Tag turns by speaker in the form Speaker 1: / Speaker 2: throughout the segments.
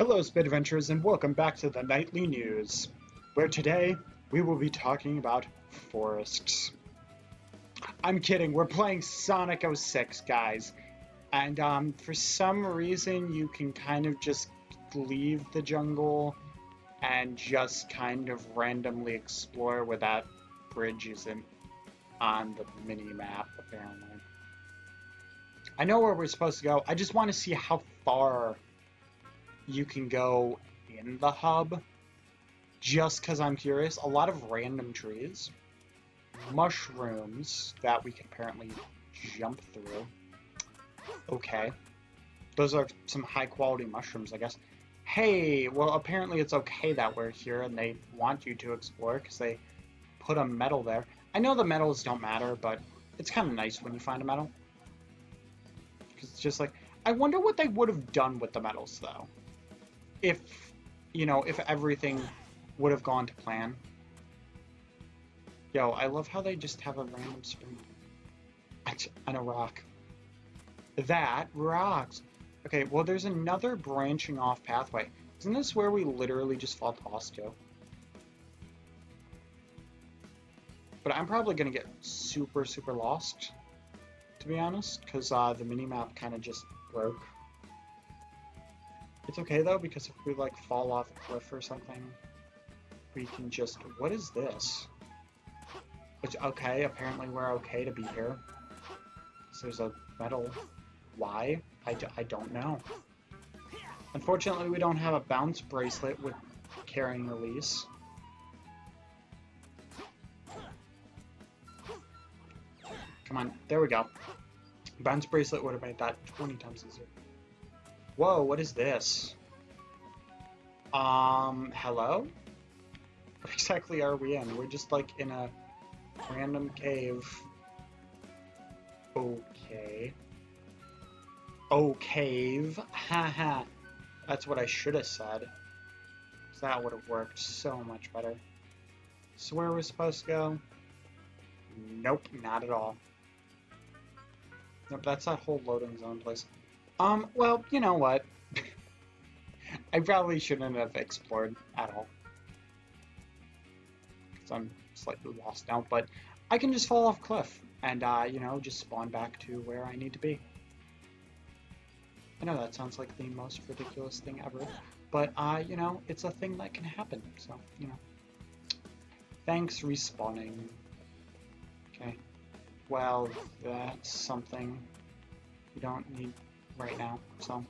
Speaker 1: Hello, Spade Adventurers, and welcome back to the Nightly News, where today we will be talking about forests. I'm kidding, we're playing Sonic 06, guys. And um, for some reason, you can kind of just leave the jungle and just kind of randomly explore where that bridge isn't on the mini map, apparently. I know where we're supposed to go. I just want to see how far you can go in the hub just because I'm curious. A lot of random trees, mushrooms that we can apparently jump through. Okay. Those are some high quality mushrooms, I guess. Hey, well, apparently it's okay that we're here and they want you to explore because they put a medal there. I know the medals don't matter, but it's kind of nice when you find a medal. Because it's just like, I wonder what they would have done with the medals, though if you know if everything would have gone to plan. Yo, I love how they just have a random spring on a rock. That rocks. Okay, well there's another branching off pathway. Isn't this where we literally just fought the boss? But I'm probably gonna get super, super lost, to be honest, because uh, the minimap kind of just broke. It's okay though, because if we like fall off a cliff or something, we can just... What is this? Which, okay, apparently we're okay to be here. So there's a metal, Why? I d I don't know. Unfortunately, we don't have a bounce bracelet with carrying release. Come on, there we go. Bounce bracelet would have made that 20 times easier. Whoa, what is this? Um, hello? What exactly are we in? We're just like in a random cave. Okay. Oh, cave. Haha. That's what I should have said. That would have worked so much better. So where are we're supposed to go? Nope, not at all. Nope, that's that whole loading zone place. Um, well, you know what? I probably shouldn't have explored at all. Because I'm slightly lost now, but I can just fall off cliff and, uh, you know, just spawn back to where I need to be. I know that sounds like the most ridiculous thing ever, but, uh, you know, it's a thing that can happen, so, you know. Thanks, respawning. Okay. Well, that's something. You don't need right now. So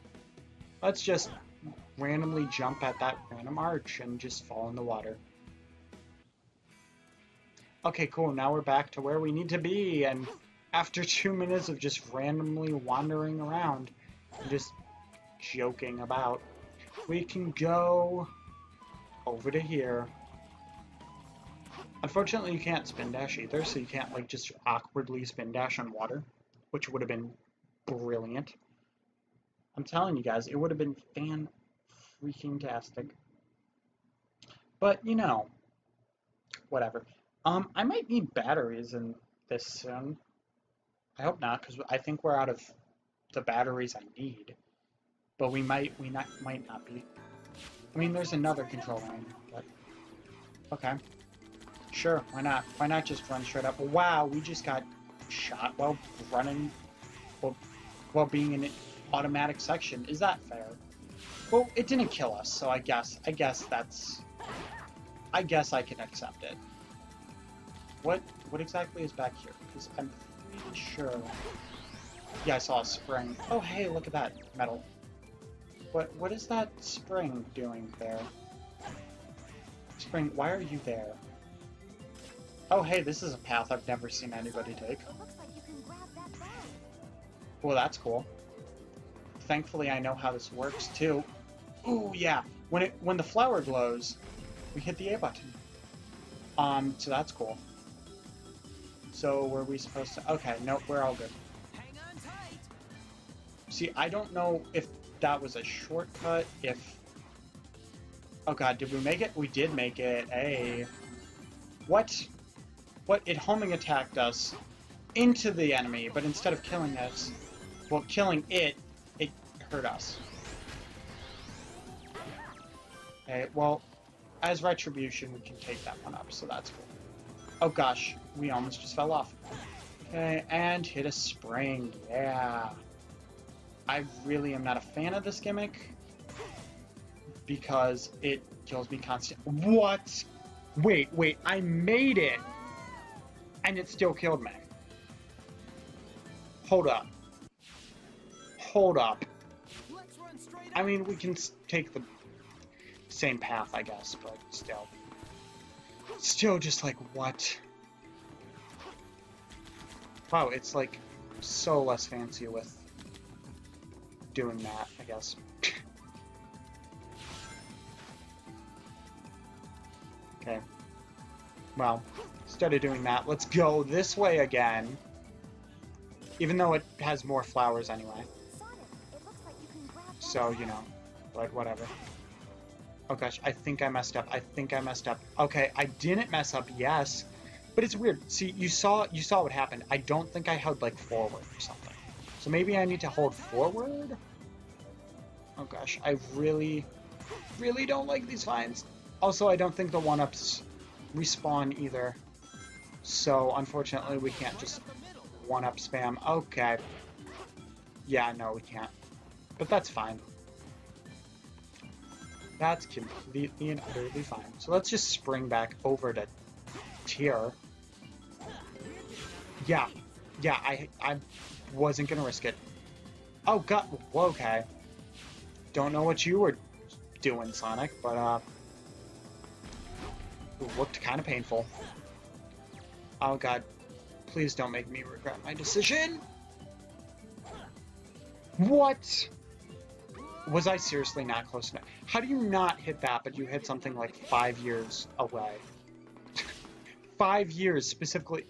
Speaker 1: let's just randomly jump at that random arch and just fall in the water. Okay, cool. Now we're back to where we need to be. And after two minutes of just randomly wandering around and just joking about, we can go over to here. Unfortunately, you can't spin dash either, so you can't like just awkwardly spin dash on water, which would have been brilliant. I'm telling you guys, it would have been fan freaking tastic. But you know, whatever. Um, I might need batteries in this soon. I hope not, because I think we're out of the batteries I need. But we might, we not might not be. I mean, there's another control line, but okay. Sure, why not? Why not just run straight up? Wow, we just got shot while running, while, while being in automatic section. Is that fair? Well, it didn't kill us, so I guess I guess that's I guess I can accept it. What what exactly is back here? Because I'm pretty sure. Yeah, I saw a spring. Oh hey, look at that metal. What what is that spring doing there? Spring, why are you there? Oh hey, this is a path I've never seen anybody take. Well, that's cool thankfully I know how this works too. Ooh, yeah. When it when the flower glows, we hit the A button. Um, so that's cool. So were we supposed to? Okay, nope, we're all good. See, I don't know if that was a shortcut. If oh god, did we make it? We did make it. A what? What? It homing attacked us into the enemy, but instead of killing us, well, killing it, hurt us. Okay, well, as retribution, we can take that one up, so that's cool. Oh gosh, we almost just fell off. Okay, and hit a spring. Yeah. I really am not a fan of this gimmick because it kills me constant. What? Wait, wait, I made it and it still killed me. Hold up. Hold up. I mean, we can take the same path, I guess, but still. Still just like, what? Wow, it's like so less fancy with doing that, I guess. okay. Well, instead of doing that, let's go this way again. Even though it has more flowers anyway. So, you know, but whatever. Oh gosh, I think I messed up. I think I messed up. Okay, I didn't mess up, yes. But it's weird. See, you saw you saw what happened. I don't think I held like forward or something. So maybe I need to hold forward? Oh gosh, I really, really don't like these vines. Also, I don't think the one-ups respawn either. So unfortunately, we can't just one-up spam. Okay. Yeah, no, we can't. But that's fine. That's completely and utterly fine. So let's just spring back over to tier. Yeah. Yeah, I I wasn't gonna risk it. Oh god okay. Don't know what you were doing, Sonic, but uh it looked kinda painful. Oh god. Please don't make me regret my decision. What? Was I seriously not close enough? How do you not hit that, but you hit something like five years away? five years specifically.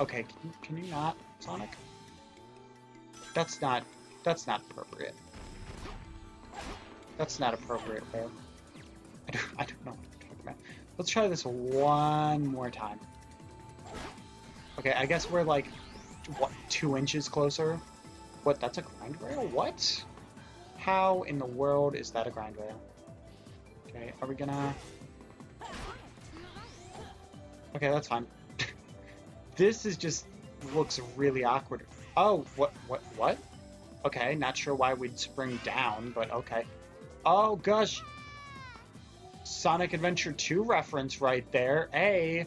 Speaker 1: Okay, can you, can you not, Sonic? That's not, that's not appropriate. That's not appropriate there. I don't, I don't know what I'm talking about. Let's try this one more time. Okay, I guess we're like, what, two inches closer? What, that's a grind rail? What? How in the world is that a grind rail? Okay, are we gonna... Okay, that's fine. this is just looks really awkward. Oh, what, what, what? Okay, not sure why we'd spring down, but okay. Oh, gosh. Sonic Adventure 2 reference right there. Hey,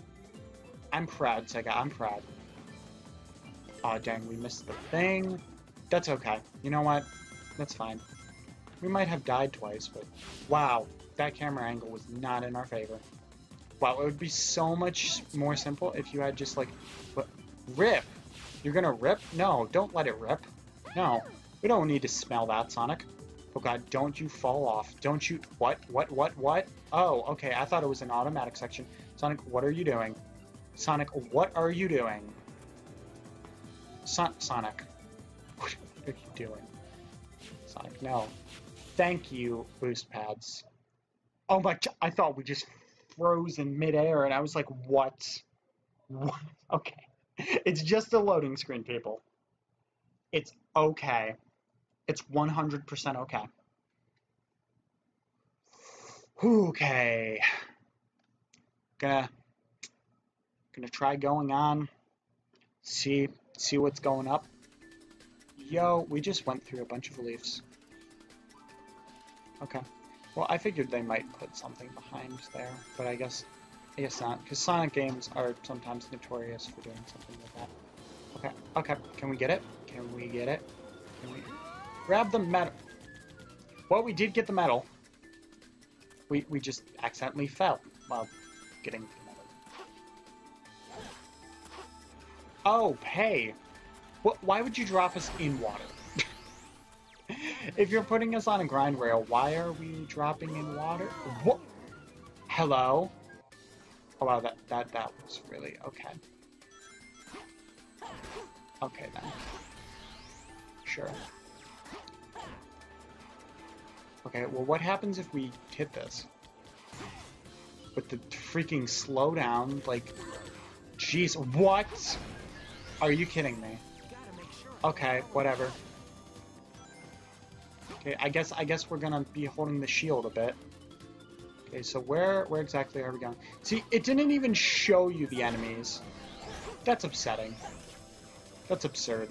Speaker 1: I'm proud, Sega. I'm proud. Oh, dang, we missed the thing. That's okay. You know what? That's fine. We might have died twice, but wow, that camera angle was not in our favor. Wow, it would be so much more simple if you had just like, rip. You're gonna rip? No, don't let it rip. No, we don't need to smell that, Sonic. Oh god, don't you fall off. Don't you, what, what, what, what? Oh, okay, I thought it was an automatic section. Sonic, what are you doing? Sonic, what are you doing? So Sonic, what are you doing? Sonic, no. Thank you, boost pads. Oh my, I thought we just froze in midair, and I was like, what? What? Okay. It's just a loading screen, people. It's okay. It's 100% okay. Okay. Gonna, gonna try going on. See, see what's going up. Yo, we just went through a bunch of leaves. Okay. Well, I figured they might put something behind there, but I guess I guess not, because Sonic games are sometimes notorious for doing something like that. Okay, okay, can we get it? Can we get it? Can we grab the metal? Well, we did get the metal. We we just accidentally fell while getting the metal. Oh, hey! What? Why would you drop us in water? If you're putting us on a grind rail, why are we dropping in water? What? Hello? Oh wow, that, that, that was really, okay. Okay then. Sure. Okay, well what happens if we hit this? With the freaking slowdown, like, jeez, what? Are you kidding me? Okay, whatever. Okay, I guess I guess we're gonna be holding the shield a bit. Okay, so where where exactly are we going? See, it didn't even show you the enemies. That's upsetting. That's absurd.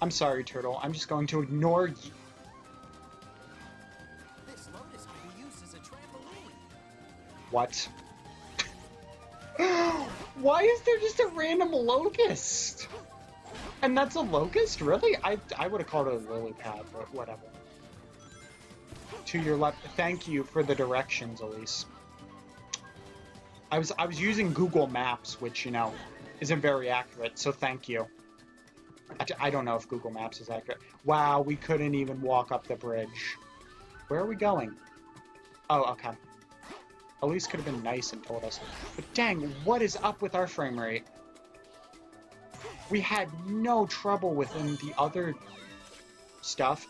Speaker 1: I'm sorry, Turtle. I'm just going to ignore you.
Speaker 2: This lotus can be used as a trampoline.
Speaker 1: What? Why is there just a random locust? And that's a locust? Really? I, I would have called it a lily pad, but whatever. To your left. Thank you for the directions, Elise. I was I was using Google Maps, which you know isn't very accurate. So thank you. I, don't know if Google Maps is accurate. Wow, we couldn't even walk up the bridge. Where are we going? Oh, okay. Elise could have been nice and told us. But dang, what is up with our frame rate? We had no trouble within the other stuff.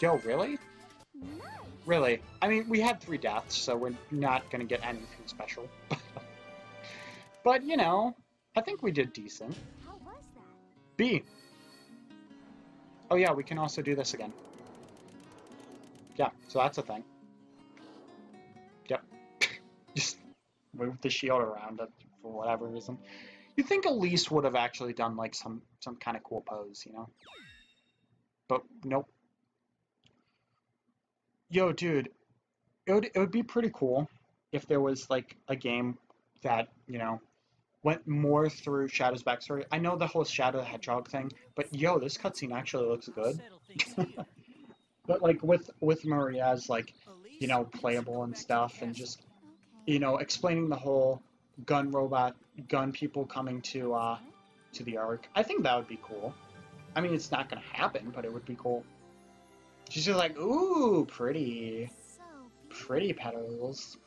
Speaker 1: Yo, really? Really? I mean, we had three deaths, so we're not gonna get anything special. but, you know, I think we did decent.
Speaker 3: How was that?
Speaker 1: B. Oh yeah, we can also do this again. Yeah, so that's a thing. Yep. Just move the shield around it for whatever reason. You think Elise would have actually done like some some kind of cool pose, you know? But nope. Yo, dude, it would it would be pretty cool if there was like a game that you know went more through Shadow's backstory. I know the whole Shadow the Hedgehog thing, but yo, this cutscene actually looks good. But like with with Maria's like you know playable and stuff, and just you know explaining the whole gun robot gun people coming to uh to the Ark. I think that would be cool. I mean, it's not gonna happen, but it would be cool. She's just like, ooh, pretty, pretty petals.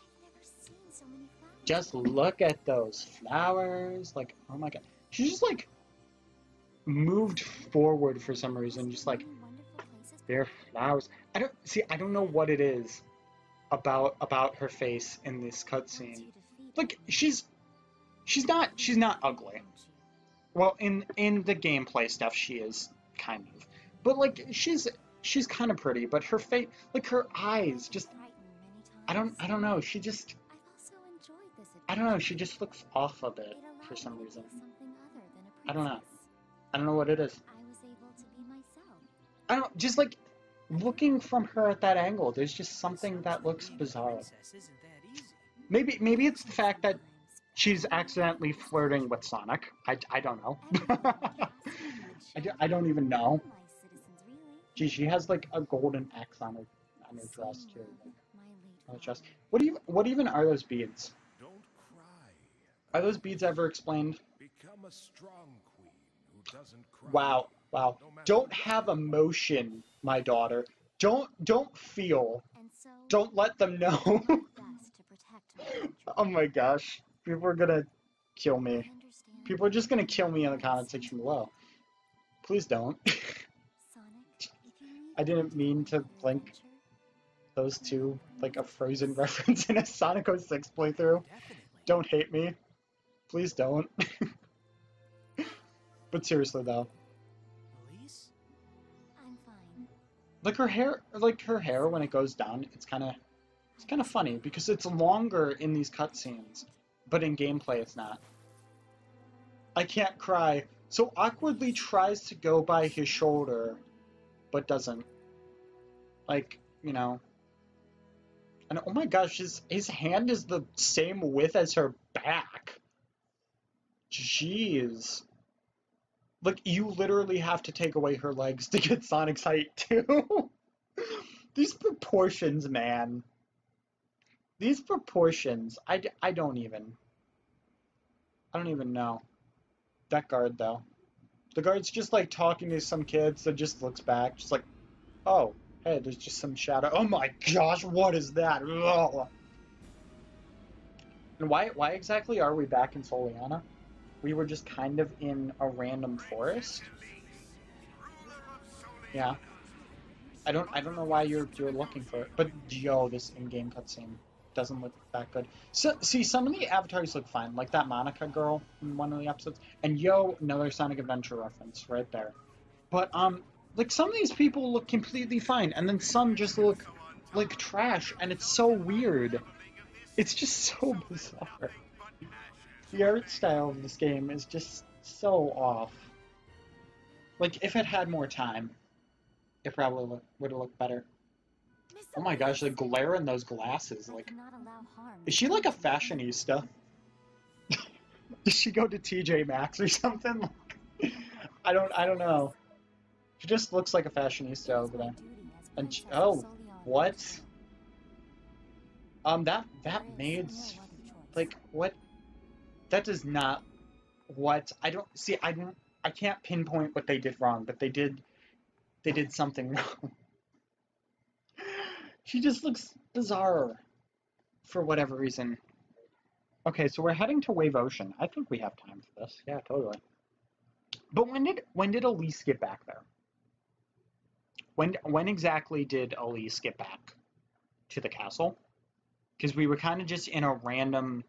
Speaker 1: Just look at those flowers. Like, oh my god. She's just like moved forward for some reason, just like they're flowers. I don't see. I don't know what it is about about her face in this cutscene. Like she's she's not she's not ugly. Well, in in the gameplay stuff, she is kind of, but like she's she's kind of pretty. But her face, like her eyes, just I don't I don't know. She just
Speaker 3: I've also enjoyed this
Speaker 1: I don't know. She just looks off a bit for some reason.
Speaker 3: be something other than a
Speaker 1: I don't know. I don't know what it is.
Speaker 3: I was able to be myself.
Speaker 1: I don't just like looking from her at that angle. There's just something that looks bizarre.
Speaker 2: princess isn't that easy.
Speaker 1: Maybe maybe it's the fact that she's accidentally flirting with Sonic. I, I don't know. I, do, I don't even know. Gee, she has like a golden X on her on her dress too. Like, on her dress. What even what even are those beads?
Speaker 4: Don't cry.
Speaker 1: Are those beads ever explained? Wow, wow. Don't have emotion, my daughter. Don't don't feel. Don't let them know. Oh my gosh. People are gonna kill me. People are just gonna kill me in the comment section below. Please don't. I didn't mean to link those two, like a Frozen reference in a Sonic 06 playthrough.
Speaker 2: Definitely.
Speaker 1: Don't hate me. Please don't. but seriously though,
Speaker 2: Elise?
Speaker 3: I'm fine.
Speaker 1: like her hair, like her hair when it goes down, it's kind of, it's kind of funny because it's longer in these cutscenes, but in gameplay it's not. I can't cry. So awkwardly tries to go by his shoulder, but doesn't. Like you know. And oh my gosh, his his hand is the same width as her back. Jeez. Like you literally have to take away her legs to get Sonic's height too. These proportions, man. These proportions, I, I don't even. I don't even know. That guard though. The guard's just like talking to some kids that just looks back, just like, oh, hey, there's just some shadow. Oh my gosh, what is that? Ugh. And why why exactly are we back in Soleanna? We were just kind of in a random forest. Yeah. I don't I don't know why you're you're looking for it, but yo, this in-game cutscene doesn't look that good. So see, some of the avatars look fine, like that Monica girl in one of the episodes, and yo, another Sonic Adventure reference right there. But um, like some of these people look completely fine, and then some just look like trash, and it's so weird. It's just so bizarre. The art style of this game is just so off. Like, if it had more time, it probably would have looked better. Oh my gosh, the glare in those glasses, like,
Speaker 3: cannot allow harm
Speaker 1: is she like a fashionista? Does she go to TJ Maxx or something? I don't, I don't know. She just looks like a fashionista over there. And sh- oh, What? Um, that that made like what? That does not. What I don't see. I don't. I can't pinpoint what they did wrong, but they did. They did something wrong. She just looks bizarre, for whatever reason. Okay, so we're heading to Wave Ocean. I think we have time for this. Yeah, totally. But when did when did Elise get back there? When when exactly did Elise get back to the castle? Because we were kind of just in a random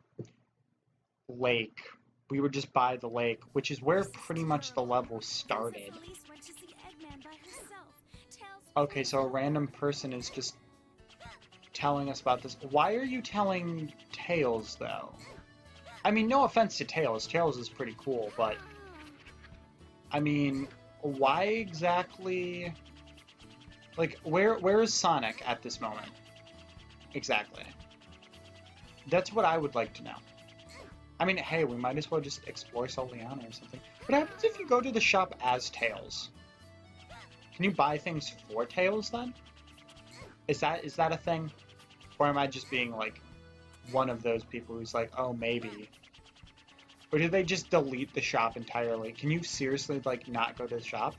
Speaker 1: lake. We were just by the lake, which is where pretty much the level started. Okay, so a random person is just telling us about this. Why are you telling Tails though? I mean, no offense to Tails. Tails is pretty cool, but I mean, why exactly? Like, where where is Sonic at this moment? Exactly. That's what I would like to know. I mean, hey, we might as well just explore Soleanna or something. What happens if you go to the shop as Tails? Can you buy things for Tails then? Is that is that a thing? Or am I just being like one of those people who's like, oh maybe? Or did they just delete the shop entirely? Can you seriously like not go to the shop?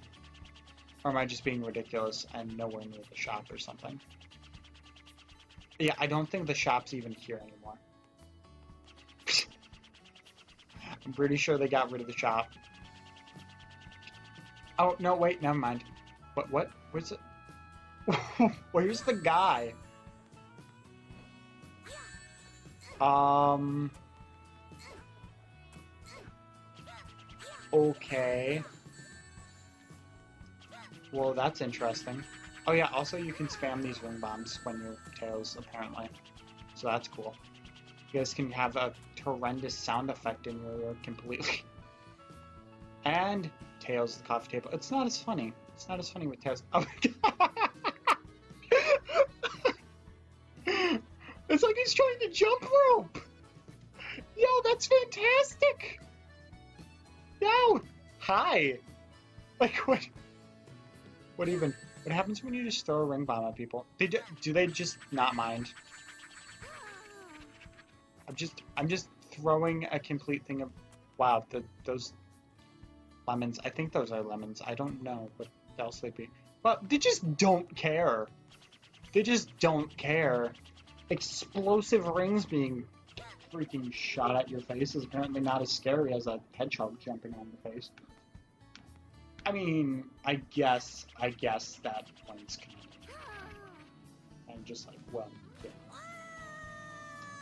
Speaker 1: Or am I just being ridiculous and nowhere near the shop or something? Yeah, I don't think the shop's even here anymore. I'm pretty sure they got rid of the shop. Oh, no, wait, never mind. What, what? Where's it? Where's the guy? Um... Okay. Well, that's interesting. Oh yeah, also you can spam these ring bombs when you're Tails, apparently. So that's cool. You guys can have a horrendous sound effect in your ear completely. And Tails the coffee table. It's not as funny. It's not as funny with Tails. Oh my god! He's trying to jump rope! Yo, that's fantastic! Yo! Hi! Like, what? What even? What happens when you just throw a ring bomb at people? They do, do they just not mind? I'm just I'm just throwing a complete thing of wow, the, those lemons. I think those are lemons. I don't know what else they'd be. But they just don't care. They just don't care. Explosive rings being freaking shot at your face is apparently not as scary as a hedgehog jumping on the face. I mean, I guess, I guess that point's kind of. I'm just like, well, yeah.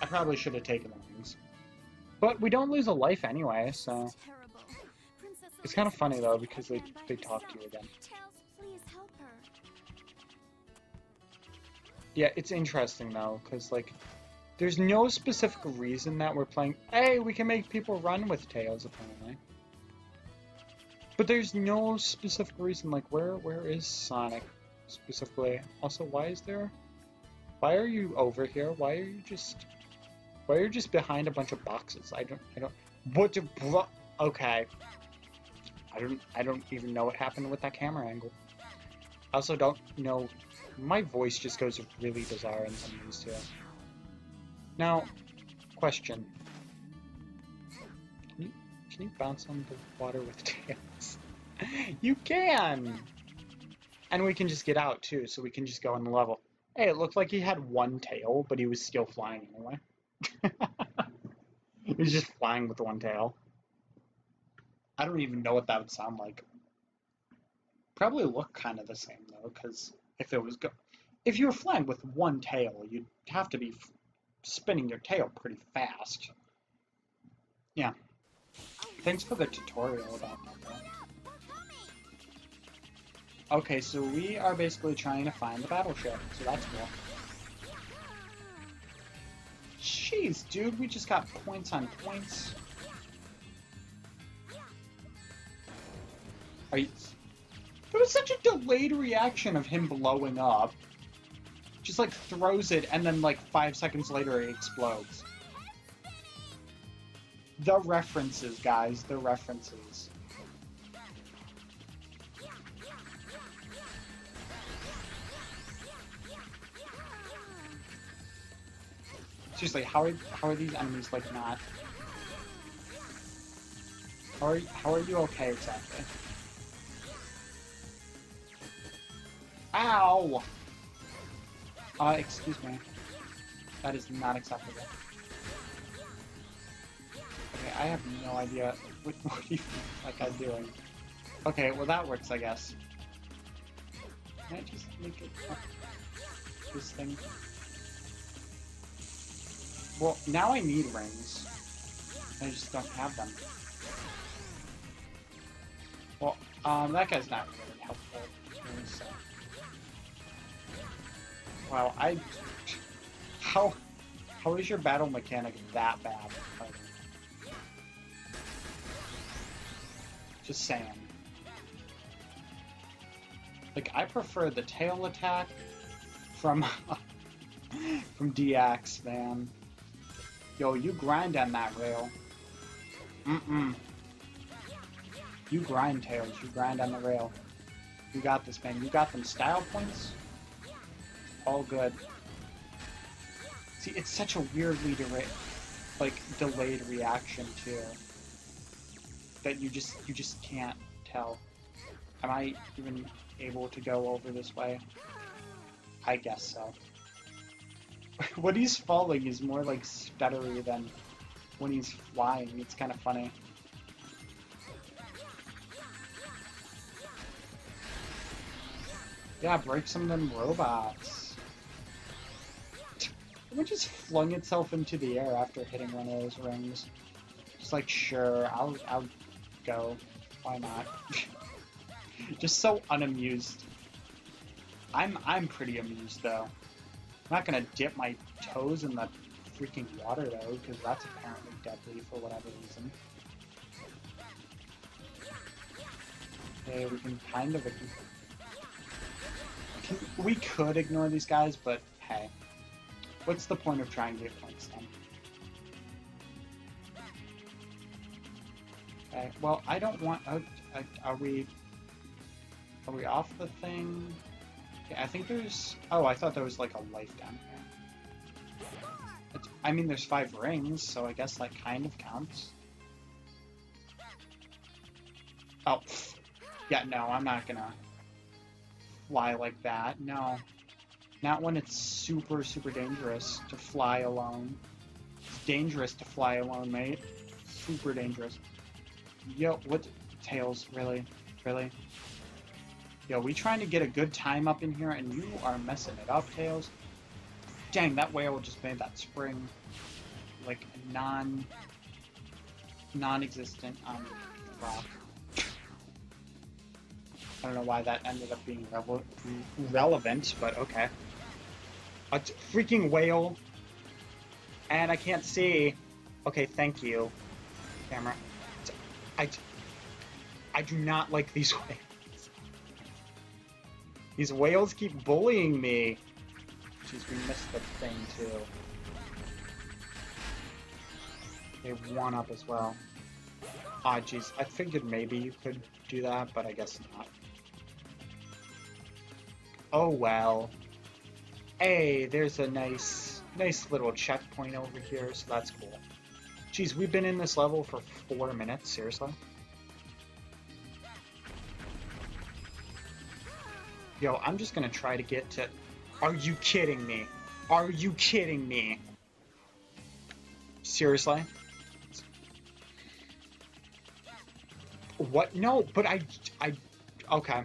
Speaker 1: I probably should have taken the rings. But we don't lose a life anyway, so. It's kind of funny though because they they talk to you again. Yeah, it's interesting though because like, there's no specific reason that we're playing. Hey, we can make people run with tails apparently. But there's no specific reason. Like, where where is Sonic specifically? Also, why is there? Why are you over here? Why are you just? Why are you just behind a bunch of boxes? I don't. I don't. What? The, bro- okay. I don't. I don't even know what happened with that camera angle. I also don't know. My voice just goes really bizarre in some of these too. Now, question. Can you, can you bounce on the water with tails? you can! And we can just get out too, so we can just go on the level. Hey, it looked like he had one tail, but he was still flying anyway. he was just flying with one tail. I don't even know what that would sound like. Probably look kind of the same though, because if it was go, if you were flying with one tail, you'd have to be f- spinning your tail pretty fast. Yeah. Thanks for the tutorial about that. Though. Okay, so we are basically trying to find the battleship, so that's cool. Jeez, dude, we just got points on points. Are you... There was such a delayed reaction of him blowing up. Just like throws it and then like five seconds later it explodes. The references, guys, the references. Seriously, how are how are these enemies like not? How are how are you okay exactly? Ow! Uh, excuse me. That is not acceptable. Okay, I have no idea what, like I'm doing. Okay, well that works, I guess. Can I just make it up? This thing? Well, now I need rings. I just don't have them. Well, um, that guy's not really helpful to me, so... Wow, I... How... How is your battle mechanic that bad? Like, just saying. Like, I prefer the tail attack from... from DX, man. Yo, you grind on that rail. Mm-mm. You grind, Tails. You grind on the rail. You got this, man. You got them style points. All good. See, it's such a weirdly like delayed reaction too. That you just you just can't tell. Am I even able to go over this way? I guess so. when he's falling, he's more like stuttery than when he's flying. It's kind of funny. Yeah, break some of them robots. It just flung itself into the air after hitting one of those rings. Just like, sure, I'll, I'll go. Why not? just so unamused. I'm, I'm pretty amused though. I'm not gonna dip my toes in the freaking water though, because that's apparently deadly for whatever reason. Okay, we can kind of we could ignore these guys, but what's the point of trying to get points then? Okay, well, I don't want. Uh, are we? Are we off the thing? Okay, I think there's. Oh, I thought there was like a life down here. It's, I mean, there's five rings, so I guess that kind of counts. Oh, yeah, no, I'm not gonna fly like that. No, not when it's super, super dangerous to fly alone. It's dangerous to fly alone, mate. Super dangerous. Yo, what? Tails, really? Really? Yo, we trying to get a good time up in here, and you are messing it up, Tails. Dang, that whale just made that spring like non non-existent on rock. I don't know why that ended up being revel- relevant, but okay. A freaking whale, and I can't see. Okay, thank you, camera. I, I do not like these whales. These whales keep bullying me. Jeez, we missed the thing too. They one up as well. Ah, jeez, I figured maybe you could do that, but I guess not. Oh well. Hey, there's a nice, nice little checkpoint over here, so that's cool. Jeez, we've been in this level for four minutes, seriously? Yo, I'm just gonna try to get to... Are you kidding me? Are you kidding me? Seriously? What? No, but I... I... Okay.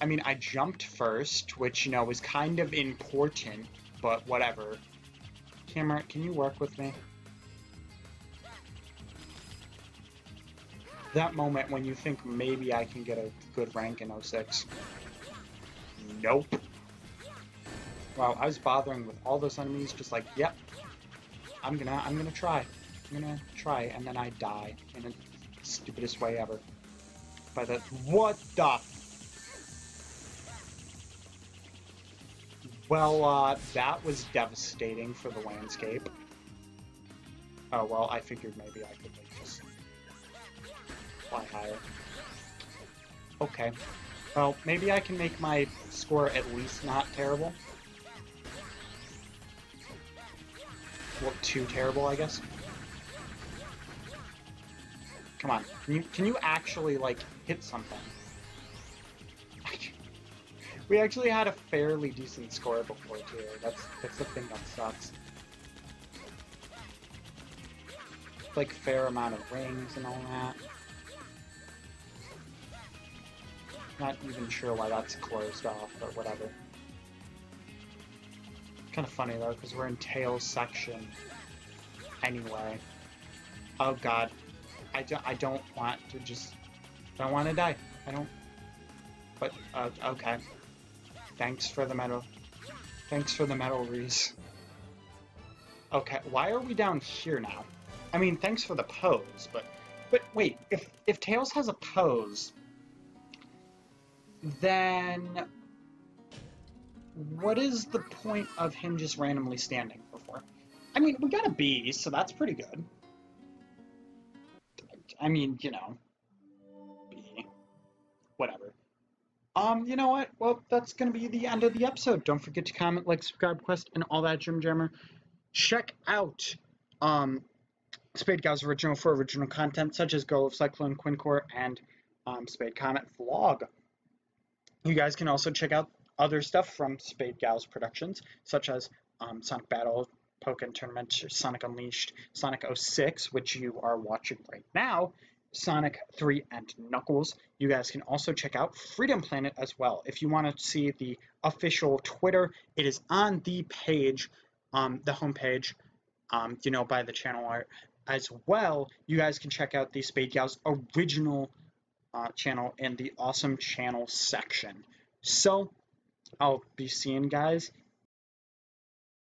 Speaker 1: I mean, I jumped first, which, you know, was kind of important, but whatever. Camera, can you work with me? That moment when you think maybe I can get a good rank in 06. Nope. Wow, I was bothering with all those enemies, just like, yep. I'm gonna I'm gonna try. I'm gonna try, and then I die in the stupidest way ever. By the what the? Well, uh, that was devastating for the landscape. Oh well, I figured maybe I could like just fly higher. Okay. Well, maybe I can make my score at least not terrible. Well, too terrible, I guess. Come on, can you can you actually like hit something? We actually had a fairly decent score before too. That's that's the thing that sucks. Like fair amount of rings and all that. Not even sure why that's closed off, but whatever. Kind of funny though, because we're in Tails section anyway. Oh god. I, do, I don't want to just... I don't want to die. I don't... But, uh, okay. Thanks for the medal. Thanks for the medal, Reese. Okay, why are we down here now? I mean, thanks for the pose, but... But wait, if, if Tails has a pose, then what is the point of him just randomly standing before? I mean, we got a B, so that's pretty good. I mean, you know, B, whatever. Um, you know what? Well, that's gonna be the end of the episode. Don't forget to comment, like, subscribe, quest, and all that, Jim Jammer. Check out um, Spade Galz original for original content, such as Go of Cyclone, Quincore, and um, Spade Comet Vlog. You guys can also check out other stuff from Spade Galz Productions, such as um, Sonic Battle, Pokken Tournament, Sonic Unleashed, Sonic 06, which you are watching right now, Sonic 3 and Knuckles. You guys can also check out Freedom Planet as well. If you want to see the official Twitter, it is on the page, um, the homepage, um, you know, by the channel art. As well, you guys can check out the Spade Galz original uh, channel in the awesome channel section. So, I'll be seeing guys